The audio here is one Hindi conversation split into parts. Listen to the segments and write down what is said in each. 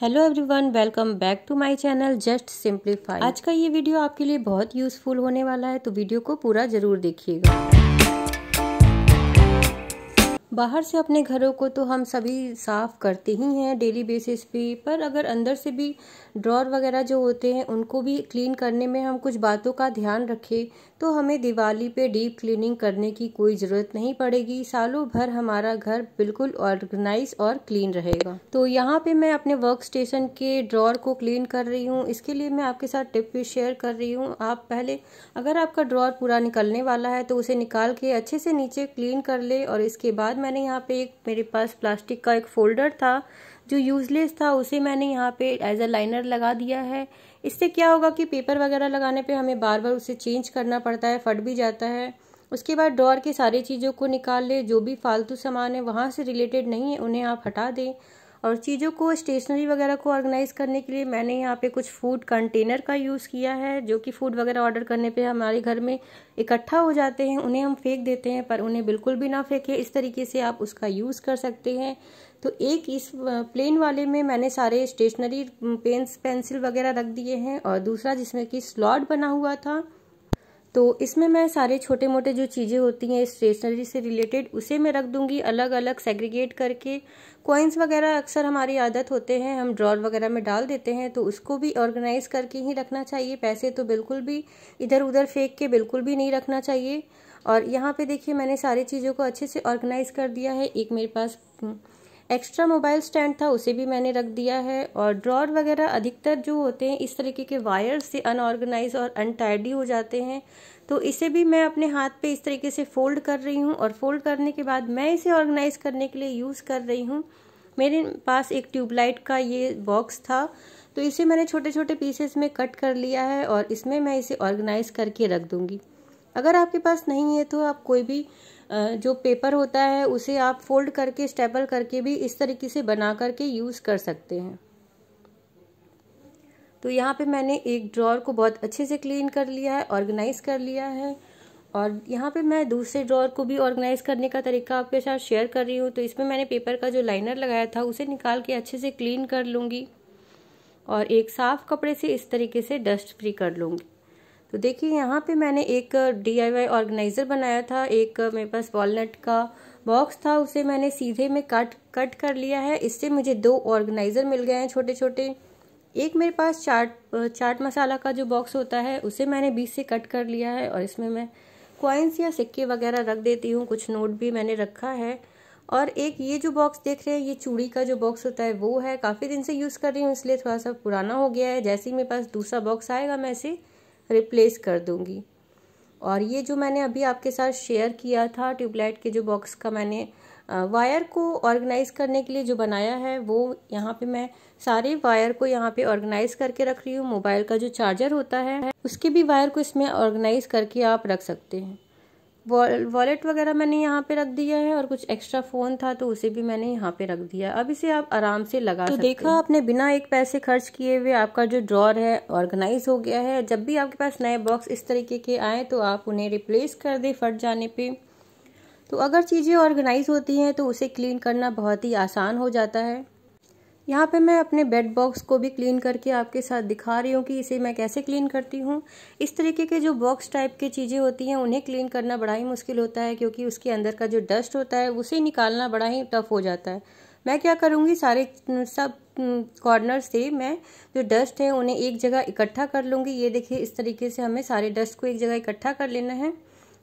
Hello everyone welcome back to my channel just simplify आज का ये वीडियो आपके लिए बहुत यूज़फुल होने वाला है तो वीडियो को पूरा ज़रूर देखिएगा। बाहर से अपने घरों को तो हम सभी साफ़ करते ही हैं डेली बेसिस पे पर अगर अंदर से भी ड्रॉर वगैरह जो होते हैं, उनको भी क्लीन करने में हम कुछ बातों का ध्यान रखें तो हमें दिवाली पे डीप क्लीनिंग करने की कोई ज़रूरत नहीं पड़ेगी। सालों भर हमारा घर बिल्कुल ऑर्गेनाइज और क्लीन रहेगा। तो यहाँ पे मैं अपने वर्क स्टेशन के ड्रॉर को क्लीन कर रही हूँ। इसके लिए मैं आपके साथ टिप भी शेयर कर रही हूँ। आप पहले, अगर आपका ड्रॉर पूरा निकलने वाला है तो उसे निकाल के अच्छे से नीचे क्लीन कर ले और इसके बाद मैंने यहाँ पे एक, मेरे पास प्लास्टिक का एक फोल्डर था, जो यूजलेस था, उसे मैंने यहाँ पे एज अ लाइनर लगा दिया है। इससे क्या होगा कि पेपर वगैरह लगाने पे हमें बार बार उसे चेंज करना पड़ता है, फट भी जाता है। उसके बाद ड्रॉर की सारी चीज़ों को निकाल लें, जो भी फालतू सामान है, वहाँ से रिलेटेड नहीं है, उन्हें आप हटा दें। और चीज़ों को स्टेशनरी वगैरह को ऑर्गेनाइज करने के लिए मैंने यहाँ पे कुछ फ़ूड कंटेनर का यूज़ किया है, जो कि फ़ूड वगैरह ऑर्डर करने पे हमारे घर में इकट्ठा हो जाते हैं, उन्हें हम फेंक देते हैं, पर उन्हें बिल्कुल भी ना फेंके। इस तरीके से आप उसका यूज़ कर सकते हैं। तो एक इस प्लेन वाले में मैंने सारे स्टेशनरी पेन्स पेंसिल वगैरह रख दिए हैं, और दूसरा जिसमें कि स्लॉट बना हुआ था तो इसमें मैं सारे छोटे मोटे जो चीज़ें होती हैं स्टेशनरी से रिलेटेड उसे मैं रख दूँगी अलग अलग सेग्रीगेट करके। कॉइन्स वगैरह अक्सर हमारी आदत होते हैं, हम ड्रॉर वगैरह में डाल देते हैं तो उसको भी ऑर्गेनाइज करके ही रखना चाहिए। पैसे तो बिल्कुल भी इधर उधर फेंक के बिल्कुल भी नहीं रखना चाहिए। और यहाँ पे देखिए, मैंने सारी चीज़ों को अच्छे से ऑर्गेनाइज कर दिया है। एक मेरे पास एक्स्ट्रा मोबाइल स्टैंड था, उसे भी मैंने रख दिया है। और ड्रॉर वगैरह अधिकतर जो होते हैं, इस तरीके के वायर से अनऑर्गेनाइज और अनटाइडी हो जाते हैं। तो इसे भी मैं अपने हाथ पे इस तरीके से फोल्ड कर रही हूँ और फोल्ड करने के बाद मैं इसे ऑर्गेनाइज करने के लिए यूज़ कर रही हूँ। मेरे पास एक ट्यूबलाइट का ये बॉक्स था तो इसे मैंने छोटे छोटे पीसेस में कट कर लिया है और इसमें मैं इसे ऑर्गेनाइज करके रख दूँगी। अगर आपके पास नहीं है तो आप कोई भी जो पेपर होता है, उसे आप फोल्ड करके स्टेपल करके भी इस तरीके से बना करके यूज़ कर सकते हैं। तो यहाँ पे मैंने एक ड्रॉर को बहुत अच्छे से क्लीन कर लिया है ऑर्गेनाइज कर लिया है। और यहाँ पे मैं दूसरे ड्रॉर को भी ऑर्गेनाइज करने का तरीका आपके साथ शेयर कर रही हूँ। तो इसमें मैंने पेपर का जो लाइनर लगाया था, उसे निकाल के अच्छे से क्लीन कर लूँगी। और एक साफ़ कपड़े से इस तरीके से डस्ट फ्री कर लूँगी। तो देखिए, यहाँ पे मैंने एक डी ऑर्गेनाइज़र बनाया था। एक मेरे पास वॉलनट का बॉक्स था, उसे मैंने सीधे में कट कट कर लिया है। इससे मुझे दो ऑर्गेनाइज़र मिल गए हैं छोटे छोटे एक मेरे पास चाट चाट मसाला का जो बॉक्स होता है, उसे मैंने बीच से कट कर लिया है और इसमें मैं कॉइन्स या सिक्के वगैरह रख देती हूँ। कुछ नोट भी मैंने रखा है। और एक ये जो बॉक्स देख रहे हैं, ये चूड़ी का जो बॉक्स होता है, वो है। काफ़ी दिन से यूज़ कर रही हूँ, इसलिए थोड़ा सा पुराना हो गया है। जैसे ही मेरे पास दूसरा बॉक्स आएगा, मैं इसे रिप्लेस कर दूँगी। और ये जो मैंने अभी आपके साथ शेयर किया था, ट्यूबलाइट के जो बॉक्स का मैंने वायर को ऑर्गेनाइज करने के लिए जो बनाया है, वो यहाँ पे मैं सारे वायर को यहाँ पे ऑर्गेनाइज करके रख रही हूँ। मोबाइल का जो चार्जर होता है, उसके भी वायर को इसमें ऑर्गेनाइज करके आप रख सकते हैं। वॉलेट वगैरह मैंने यहाँ पे रख दिया है और कुछ एक्स्ट्रा फ़ोन था तो उसे भी मैंने यहाँ पे रख दिया। अब इसे आप आराम से लगा तो देखा आपने बिना एक पैसे खर्च किए हुए आपका जो ड्रॉर है ऑर्गेनाइज हो गया है। जब भी आपके पास नए बॉक्स इस तरीके के आए तो आप उन्हें रिप्लेस कर दे फट जाने पर तो अगर चीज़ें ऑर्गेनाइज होती हैं तो उसे क्लीन करना बहुत ही आसान हो जाता है। यहाँ पे मैं अपने बेड बॉक्स को भी क्लीन करके आपके साथ दिखा रही हूँ कि इसे मैं कैसे क्लीन करती हूँ। इस तरीके के जो बॉक्स टाइप की चीज़ें होती हैं, उन्हें क्लीन करना बड़ा ही मुश्किल होता है, क्योंकि उसके अंदर का जो डस्ट होता है, उसे निकालना बड़ा ही टफ हो जाता है। मैं क्या करूँगी, सारे सब कॉर्नर से मैं जो डस्ट है, उन्हें एक जगह इकट्ठा कर लूँगी। ये देखिए, इस तरीके से हमें सारे डस्ट को एक जगह इकट्ठा कर लेना है।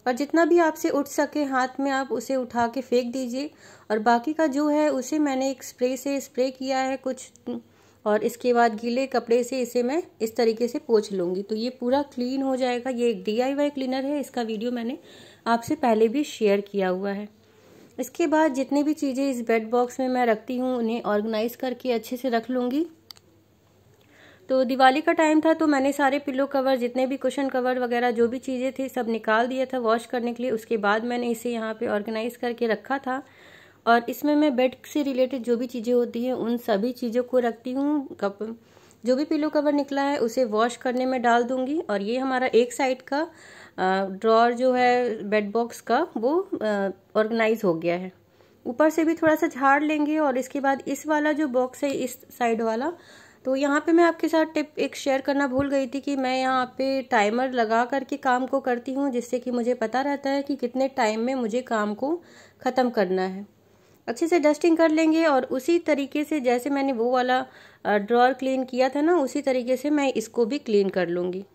और जितना भी आपसे उठ सके हाथ में, आप उसे उठा के फेंक दीजिए। और बाकी का जो है, उसे मैंने एक स्प्रे से स्प्रे किया है कुछ, और इसके बाद गीले कपड़े से इसे मैं इस तरीके से पोछ लूँगी। तो ये पूरा क्लीन हो जाएगा। ये एक डी क्लीनर है। इसका वीडियो मैंने आपसे पहले भी शेयर किया हुआ है। इसके बाद जितनी भी चीज़ें इस बेड बॉक्स में मैं रखती हूँ, उन्हें ऑर्गेनाइज करके अच्छे से रख लूँगी। तो दिवाली का टाइम था तो मैंने सारे पिलो कवर जितने भी कुशन कवर वगैरह, जो भी चीज़ें थी, सब निकाल दिया था वॉश करने के लिए। उसके बाद मैंने इसे यहाँ पे ऑर्गेनाइज करके रखा था। और इसमें मैं बेड से रिलेटेड जो भी चीज़ें होती हैं, उन सभी चीज़ों को रखती हूँ। कप, जो भी पिलो कवर निकला है, उसे वॉश करने में डाल दूँगी। और ये हमारा एक साइड का ड्रॉर जो है बेड बॉक्स का, वो ऑर्गेनाइज हो गया है। ऊपर से भी थोड़ा सा झाड़ लेंगे और इसके बाद इस वाला जो बॉक्स है, इस साइड वाला तो यहाँ पे मैं आपके साथ टिप एक शेयर करना भूल गई थी कि मैं यहाँ पे टाइमर लगा करके काम को करती हूँ, जिससे कि मुझे पता रहता है कि कितने टाइम में मुझे काम को ख़त्म करना है। अच्छे से डस्टिंग कर लेंगे और उसी तरीके से जैसे मैंने वो वाला ड्रॉर क्लीन किया था ना, उसी तरीके से मैं इसको भी क्लीन कर लूँगी।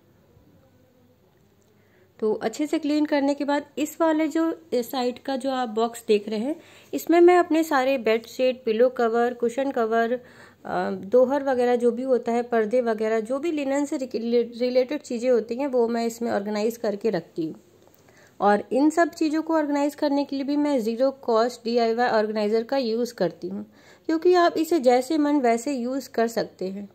तो अच्छे से क्लीन करने के बाद इस वाले जो साइड का जो आप बॉक्स देख रहे हैं, इसमें मैं अपने सारे bed sheet pillow cover cushion cover दोहर वगैरह जो भी होता है, पर्दे वगैरह, जो भी लिनन से रिलेटेड चीज़ें होती हैं, वो मैं इसमें ऑर्गेनाइज करके रखती हूँ। और इन सब चीज़ों को ऑर्गेनाइज करने के लिए भी मैं ज़ीरो कॉस्ट डी ऑर्गेनाइज़र का यूज़ करती हूँ, क्योंकि आप इसे जैसे मन वैसे यूज़ कर सकते हैं।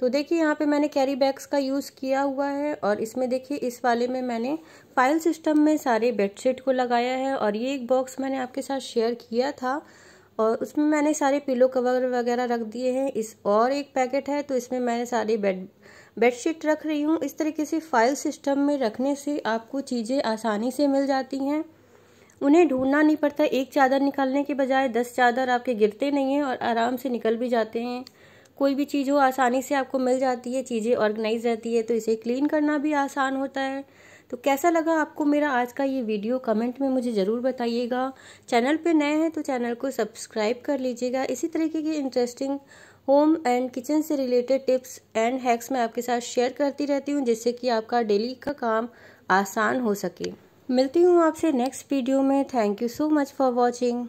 तो देखिए, यहाँ पे मैंने कैरी बैग्स का यूज़ किया हुआ है और इसमें देखिए, इस वाले में मैंने फ़ाइल सिस्टम में सारे बेडशीट को लगाया है और ये एक बॉक्स मैंने आपके साथ शेयर किया था और उसमें मैंने सारे पिलो कवर वगैरह रख दिए हैं। इस और एक पैकेट है तो इसमें मैंने सारे बेड बेडशीट रख रही हूँ। इस तरीके से फ़ाइल सिस्टम में रखने से आपको चीज़ें आसानी से मिल जाती हैं। उन्हें ढूंढना नहीं पड़ता। एक चादर निकालने के बजाय दस चादर आपके गिरते नहीं हैं और आराम से निकल भी जाते हैं। कोई भी चीज़ हो, आसानी से आपको मिल जाती है, चीज़ें ऑर्गेनाइज रहती है तो इसे क्लीन करना भी आसान होता है। तो कैसा लगा आपको मेरा आज का ये वीडियो कमेंट में मुझे ज़रूर बताइएगा। चैनल पे नए हैं तो चैनल को सब्सक्राइब कर लीजिएगा। इसी तरीके की इंटरेस्टिंग होम एंड किचन से रिलेटेड टिप्स एंड हैक्स मैं आपके साथ शेयर करती रहती हूँ, जिससे कि आपका डेली का काम आसान हो सके। मिलती हूँ आपसे नेक्स्ट वीडियो में। Thank you so much for watching